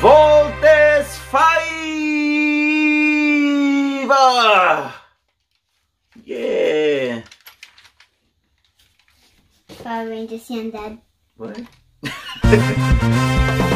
Voltes five. Yeah. Power Rangers, young I'm dead. What?